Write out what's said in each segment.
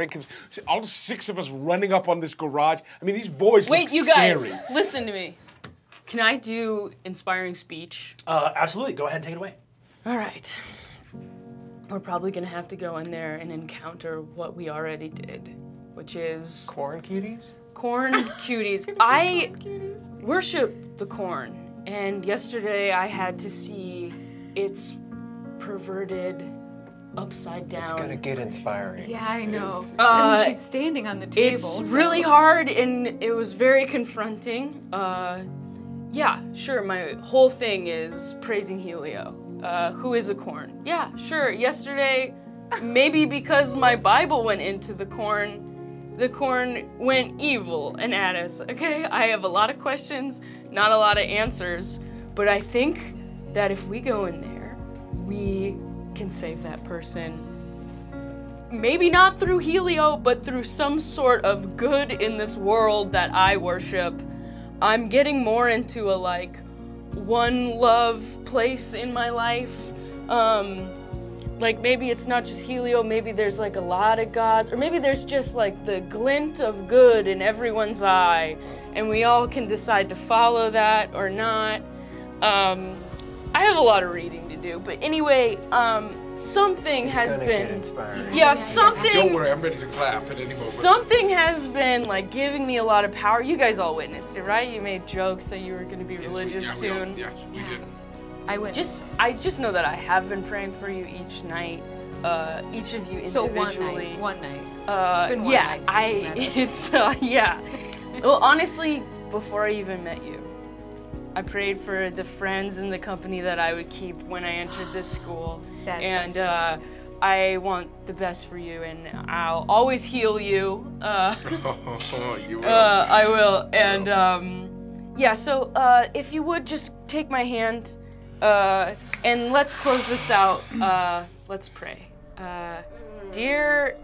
right? Because all six of us running up on this garage. I mean, these boys Wait, look you guys, listen to me. Can I do inspiring speech? Uh, absolutely. Go ahead and take it away. All right. We're probably gonna have to go in there and encounter what we already did, which is Corn cuties? corn cuties. I worship the corn, and yesterday I had to see its perverted, upside down. It's gonna get inspiring. Yeah, I know. Uh, I mean, she's standing on the table. It's so- really hard and it was very confronting. Uh, yeah, sure, my whole thing is praising Helio, uh, who is a corn. Yeah, sure, yesterday, maybe because my Bible went into the corn, the corn went evil and at us, okay? I have a lot of questions, not a lot of answers, but I think that if we go in there, we can save that person maybe not through Helio, but through some sort of good in this world that I worship. I'm getting more into a like one love place in my life. Um, like maybe it's not just Helio, maybe there's like a lot of gods, or maybe there's just like the glint of good in everyone's eye, and we all can decide to follow that or not. Um, I have a lot of reading to do, but anyway, um, something It's has been. get inspiring. Yeah, something. Don't worry, I'm ready to clap at any moment. Something has been like giving me a lot of power. You guys all witnessed it, right? You made jokes that you were going to be Yes, we- religious yeah, we all- soon. yes, we did. I went. Just, I just know that I have been praying for you each night. Uh, each of you so one night. One night. Uh, It's been one yeah, night since I. you met us. It's uh, yeah. Well, honestly, before I even met you, I prayed for the friends and the company that I would keep when I entered this school. That's and awesome. uh, I want the best for you, and I'll always heal you. Uh, you will. uh, I will. And um, yeah, so uh, if you would just take my hand, uh, and let's close this out. Uh, let's pray. Uh, dear,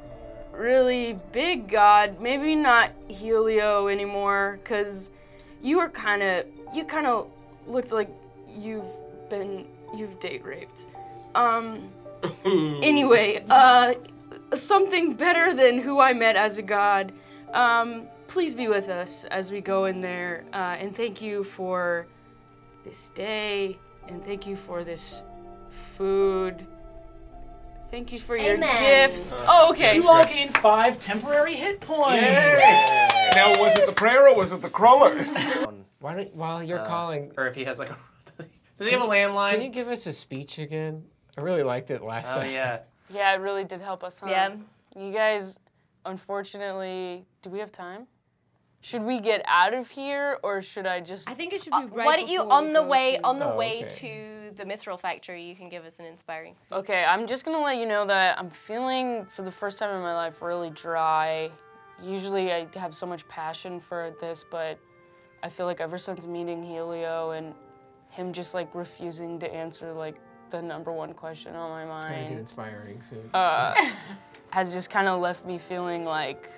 really big God, maybe not Helio anymore, cause you were kind of, you kind of looked like you've been, you've date raped. Um. Anyway, uh, something better than who I met as a god. Um, please be with us as we go in there, uh, and thank you for this day, and thank you for this food. Thank you for your Amen. gifts. Oh, okay. You all gain five temporary hit points. Yes. Now, was it the prayer or was it the crawlers? Why don't, while you're Uh, calling, Or if he has like a. Does he have a landline? can you give us a speech again? I really liked it last Oh time. yeah. Yeah, it really did help us. Huh? Yeah. You guys, unfortunately, do we have time? Should we get out of here, or should I just? I think it should be right. Why don't you, on the way, to- on the Oh, way okay. to the Mithril factory, you can give us an inspiring. Okay, I'm just gonna let you know that I'm feeling, for the first time in my life, really dry. Usually I have so much passion for this, but I feel like ever since meeting Helio and him just like refusing to answer like the number one question on my mind. It's gonna get mind, inspiring soon. uh, has just kind of left me feeling like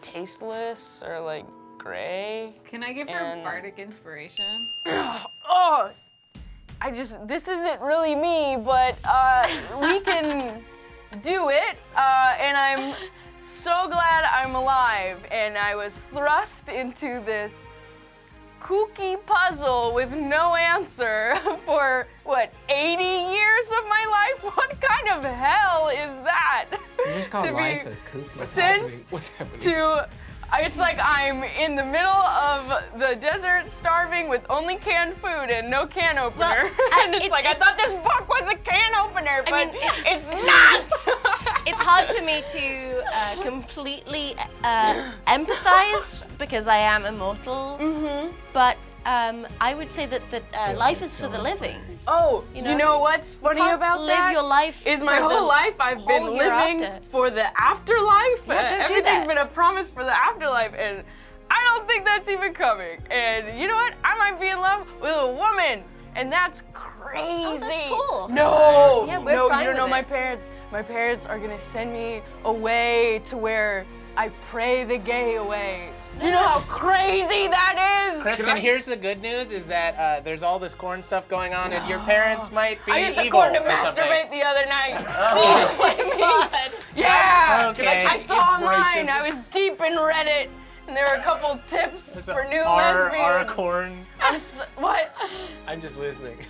tasteless or like gray. Can I give her And- a bardic inspiration? oh, I just, this isn't really me, but uh, we can do it. Uh, and I'm so glad I'm alive. And I was thrust into this kooky puzzle with no answer for what 80 years of my life what kind of hell is that You just call to life be a kook. sent What's happening? to it's like I'm in the middle of the desert starving with only canned food and no can opener. I- and it's, it's- like I thought this book was a can opener, but mean, it's not. It's hard for me to uh, completely uh, empathize because I am immortal. Mhm. But um, I would say that that uh, life is so for the living. Oh, You you know, know, what's funny can't about live that? your life is my whole life I've been living hereafter. for the afterlife. Yeah, don't do Everything's that. been a promise for the afterlife, and I don't think that's even coming. And you know what? I might be in love with a woman, and that's crazy. Oh, that's cool. No, Yeah, we're no, fine you don't know with my parents. My parents are gonna send me away to where I pray the gay away. Do you know how crazy that is? Kristen, here's the good news: is that uh, there's all this corn stuff going on, and your parents might be I used the evil corn to or something. masturbate the other night. Oh. Oh my god. Yeah. can I Okay. I saw online. I was deep in Reddit, and there were a couple tips for new Are, lesbians. are corn. I'm s what? I'm just listening.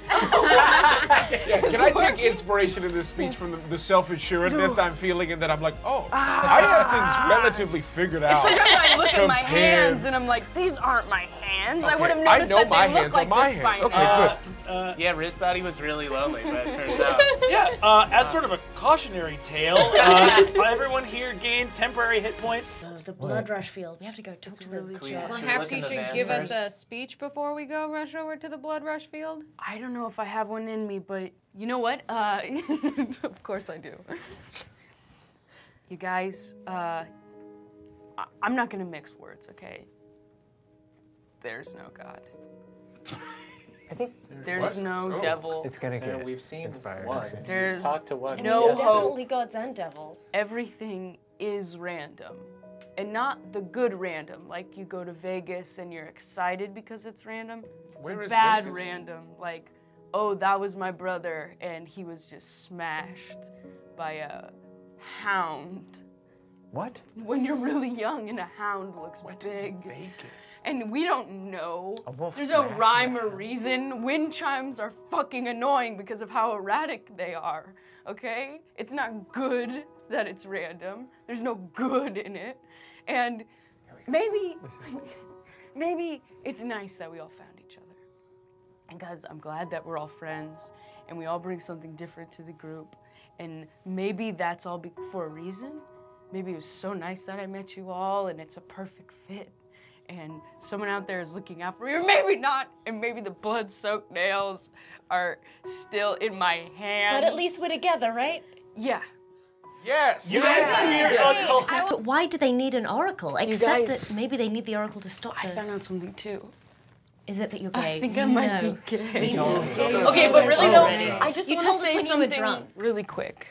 Yeah, can I take inspiration in this speech from the, the self-assuredness that I'm feeling and that I'm like, oh, ah. I have things relatively figured out. Sometimes I look at my hands and I'm like, these aren't my hands. I would have I noticed know that my they hands look like my this hands. by Okay, now. good. Uh, Yeah, Riz thought he was really lonely, but it turns out. yeah, uh, as sort of a cautionary tale, uh, everyone here gains temporary hit points. Oh, the blood rush field. We have to go talk to those Queen. judges. Perhaps listen you should Van give us a speech before we go rush over to the blood rush field. I don't know if I have one in me, but you know what? Uh, of course I do. You guys, uh, I- I'm not gonna mix words, okay? There's no God. I think There's What? no Oh. devil. it's gonna Sarah, get we've seen inspired. one. There's Talk to one. No There's hope. definitely gods and devils. everything is random. And not the good random, like you go to Vegas and you're excited because it's random. Where the is bad Vegas? random, like, oh, that was my brother and he was just smashed by a hound. What? When you're really young and a hound looks What is big. Vegas? And we don't know. A wolf There's no rhyme or reason. Wind chimes are fucking annoying because of how erratic they are. Okay? It's not good that it's random. There's no good in it. And maybe maybe it's nice that we all found each other. And guys, I'm glad that we're all friends and we all bring something different to the group. And maybe that's all be- for a reason. Maybe it was so nice that I met you all and it's a perfect fit. And someone out there is looking out for me, or maybe not. And maybe the blood soaked nails are still in my hand. But at least we're together, right? Yeah. Yes. You guys hear a col- But why do they need an oracle? guys- Except that maybe they need the oracle to stop I the. found out something too. Is it that you're gay? I think I might No. be gay. Okay, Okay, but really though, Already. I just You want told to us say when you were something drunk. really quick.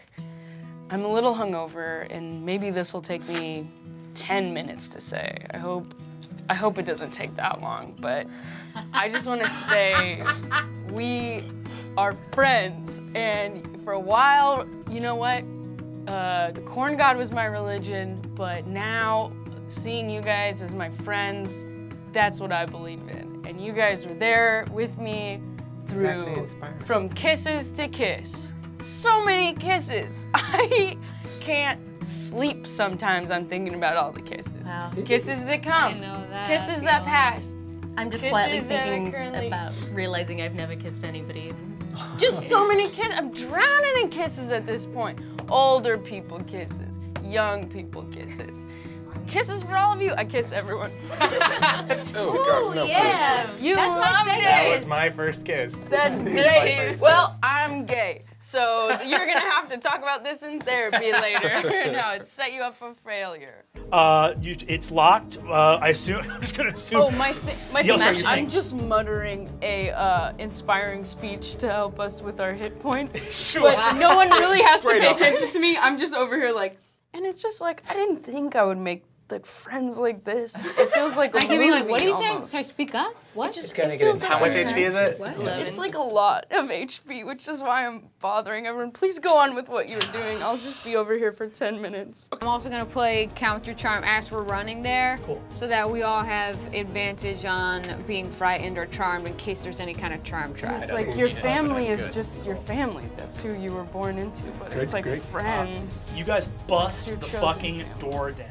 I'm a little hungover, and maybe this will take me 10 minutes to say. I hope, I hope it doesn't take that long. But I just want to say, we are friends, and for a while, you know what? Uh, the corn god was my religion, but now seeing you guys as my friends, that's what I believe in. And you guys were there with me through from kisses to kiss. So many kisses. I can't sleep sometimes. I'm thinking about all the kisses. Wow. Kisses that come. I know that Kisses that feeling. pass. I'm just Kisses quietly thinking about realizing I've never kissed anybody. Just so many kisses. I'm drowning in kisses at this point. Older people kisses, young people kisses. Kisses for all of you. I kiss everyone. Oh, God, no, yeah. You That's loved second it. That was my first kiss. That's My great. Well, kiss. I'm gay, so you're gonna have to talk about this in therapy later. no, it set you up for failure. Uh, you, it's locked. Uh, I assume. I'm just gonna assume. Oh, my, th- my thing- your I'm just muttering a uh, inspiring speech to help us with our hit points. Sure. But no one really has Straight to pay up. attention to me. I'm just over here like, and it's just like I didn't think I would make like friends like this. It feels like a I can be like, what are you saying? almost. Sorry, speak up. What? Just gonna it get feels How much HP is it? What? It's like a lot of HP, which is why I'm bothering everyone. Please go on with what you were doing. I'll just be over here for 10 minutes. I'm also gonna play counter charm as we're running there, Cool. so that we all have advantage on being frightened or charmed in case there's any kind of charm trap. It's like your family is just your family. That's who you were born into, but it's like great. friends. You guys bust Your the fucking family. door down.